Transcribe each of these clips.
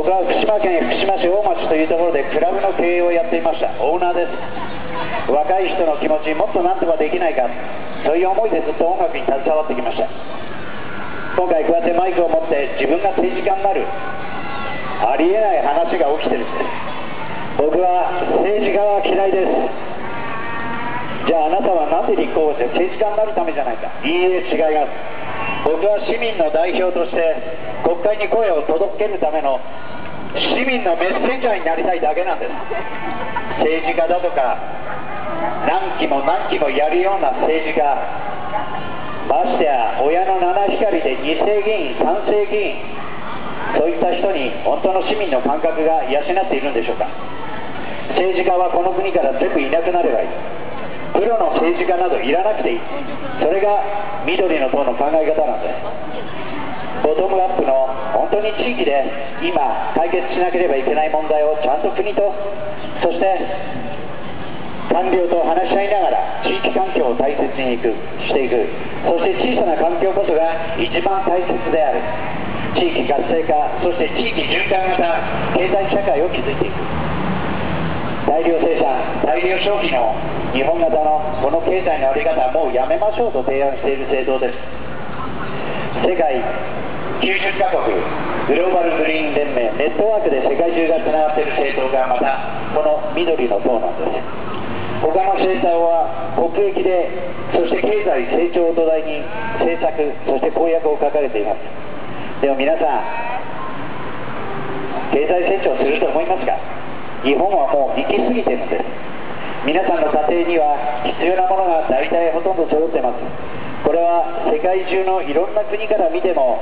僕は福島県福島市大町というところでクラブの経営をやっていました。オーナーです。若い人の気持ちもっとなんとかできないか。そういう思いでずっと音楽に携わってきました。今回こうやってマイクを持って自分が政治家になる。ありえない話が起きてるんです。僕は政治家は嫌いです。じゃああなたは何で立候補して政治家になるためじゃないか。いいえ違います。僕は市民の代表として国会に声を届けるための市民のメッセンジャーになりたいだけなんです。政治家だとか何期も何期もやるような政治家。ましてや親の七光で二世議員三世議員。そういった人に本当の市民の感覚が養っているんでしょうか。政治家はこの国から全部いなくなればいい。プロの政治家などいらなくていい。それが緑の党の考え方なんです。ボトムアップの本当に地域で今解決しなければいけない問題をちゃんと国とそして官僚と話し合いながら地域環境を大切にいくしていく。そして小さな環境こそが一番大切である。地域活性化そして地域循環型経済社会を築いていく。大量生産大量消費の日本型のこの経済の在り方はもうやめましょうと提案している政党です。世界90カ国グローバルグリーン連盟ネットワークで世界中がつながっている政党がまたこの緑の党なんです。他の政党は国益でそして経済成長を土台に政策そして公約を掲げています。でも皆さん経済成長すると思いますか？日本はもう行き過ぎてるんです。皆さんの家庭には必要なものが大体ほとんど揃ってます。これは世界中のいろんな国から見ても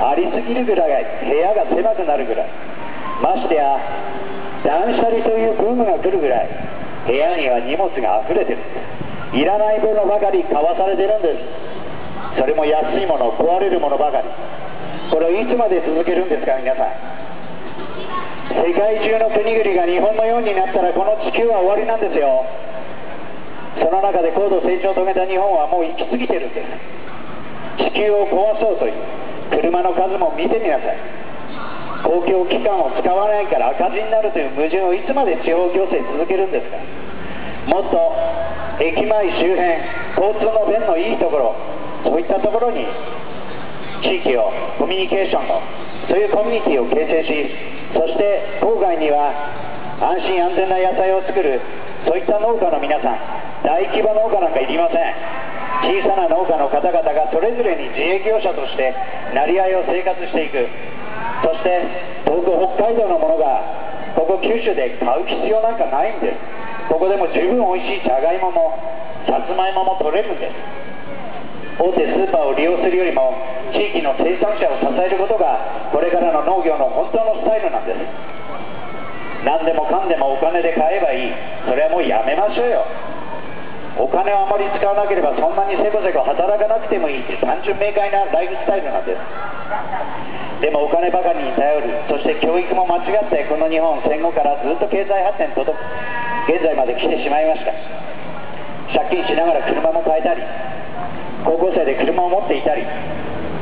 ありすぎるぐらい部屋が狭くなるぐらい。ましてや断捨離というブームが来るぐらい部屋には荷物が溢れてる。いらないものばかり買わされてるんです。それも安いもの壊れるものばかり。これをいつまで続けるんですか皆さん。世界中の国々が日本のようになったらこの地球は終わりなんですよ。その中で高度成長を遂げた日本はもう行き過ぎてるんです。地球を壊そうという。車の数も見てみなさい。公共機関を使わないから赤字になるという矛盾をいつまで地方行政続けるんですか。もっと駅前周辺交通の便のいいところそういったところに地域をコミュニケーションをそういうコミュニティを形成しそして郊外には安心安全な野菜を作るそういった農家の皆さん大規模農家なんかいりません。小さな農家の方々がそれぞれに自営業者として成り合いを生活していく。そして遠く北海道のものがここ九州で買う必要なんかないんです。ここでも十分美味しいじゃがいももさつまいもも取れるんです。大手スーパーを利用するよりも地域の生産者を支えることがこれからの農業の本当のスタイルなんです。何でもかんでもお金で買えばいい。それはもうやめましょうよ。お金をあまり使わなければそんなにせこせこ働かなくてもいいって単純明快なライフスタイルなんです。でもお金ばかりに頼る。そして教育も間違ってこの日本戦後からずっと経済発展届く。現在まで来てしまいました。借金しながら車も買えたり高校生で車を持っていたり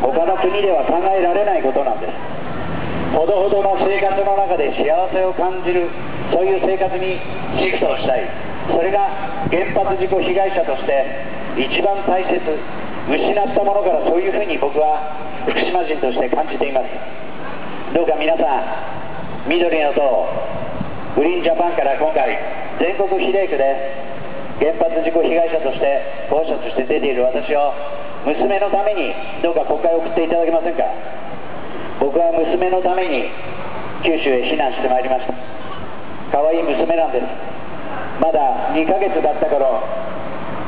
他の国では考えられないことなんです。ほどほどの生活の中で幸せを感じるそういう生活にシフトをしたい。それが原発事故被害者として一番大切失ったものからそういうふうに僕は福島人として感じています。どうか皆さん緑の党グリーンジャパンから今回全国比例区で原発事故被害者として保護者として出ている私を娘のためにどうか国会を送っていただけませんか？僕は娘のために九州へ避難してまいりました。可愛い娘なんです。まだ2ヶ月だった頃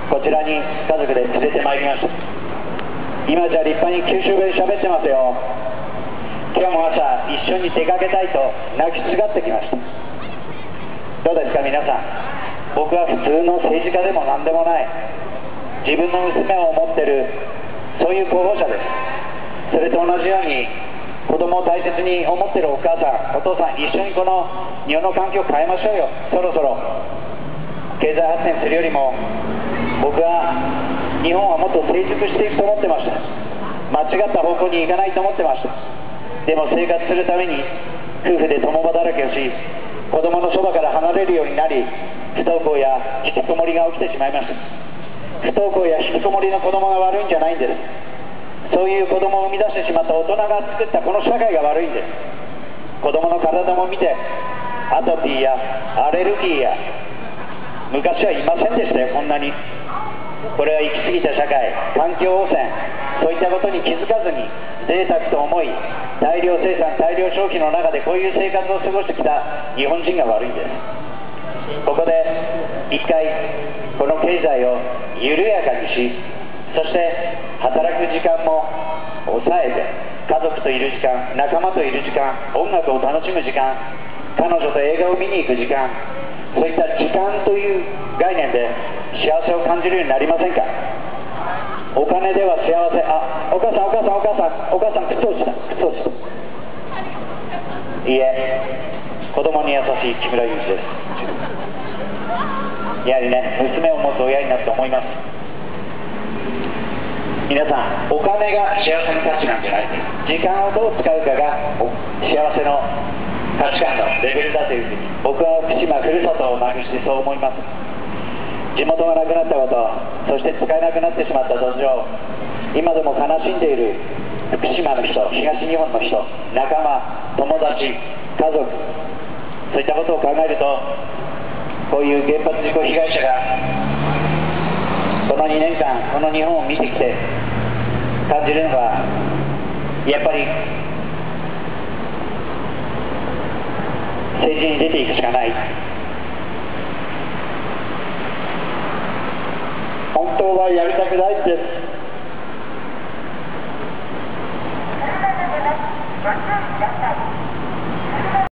こちらに家族で連れてまいりました。今じゃ立派に九州弁喋ってますよ。今日も朝一緒に出かけたいと泣きすがってきました。どうですか皆さん？僕は普通の政治家でも何でもない。自分の娘を持ってる。そういう候補者です。それと同じように子供を大切に思ってるお母さんお父さん一緒にこの日本の環境を変えましょうよ。そろそろ。経済発展するよりも僕は日本はもっと成熟していくと思ってました。間違った方向に行かないと思ってました。でも生活するために夫婦で共働きをし子供のそばから離れるようになり不登校や引きこもりが起きてしまいました不登校や引きこもりの子供が悪いんじゃないんです。そういう子供を生み出してしまった大人が作ったこの社会が悪いんです。子供の体も見てアトピーやアレルギーや昔はいませんでしたよこんなに。これは行き過ぎた社会環境汚染。そういったことに気づかずに贅沢と思い大量生産大量消費の中でこういう生活を過ごしてきた日本人が悪いんです。ここで一回この経済を緩やかにしそして働く時間も抑えて家族といる時間仲間といる時間音楽を楽しむ時間彼女と映画を見に行く時間そういった時間という概念で幸せを感じるようになりませんか？お金では幸せ。あお母さんお母さんお母さん。お母さん靴落ちた。靴落ちた。いいえ。子供に優しい木村祐一です。やはりね娘を持つ親になって思います。皆さんお金が幸せの価値なんじゃない？時間をどう使うかが幸せの価値観のレベルだというふうに僕は福島ふるさとをなくしてそう思います。地元がなくなったことそして使えなくなってしまった土壌今でも悲しんでいる福島の人東日本の人仲間友達家族そういったことを考えるとこういう原発事故被害者がこの2年間この日本を見てきて感じるのはやっぱり政治に出ていくしかない。本当はやりたくないんです